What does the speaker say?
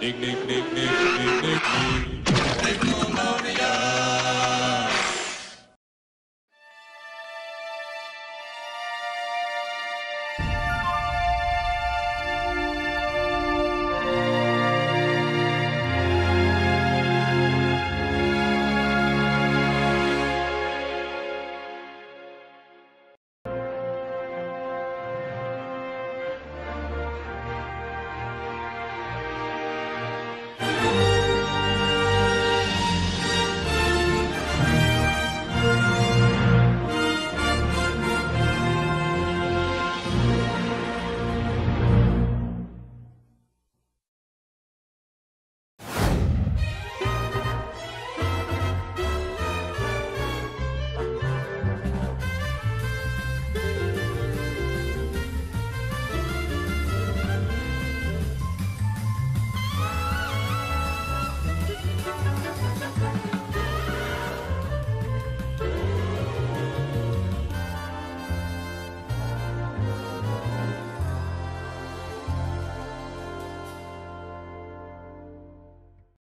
Nick, Nick, Nick, Nick, Nick, Nick, Nick.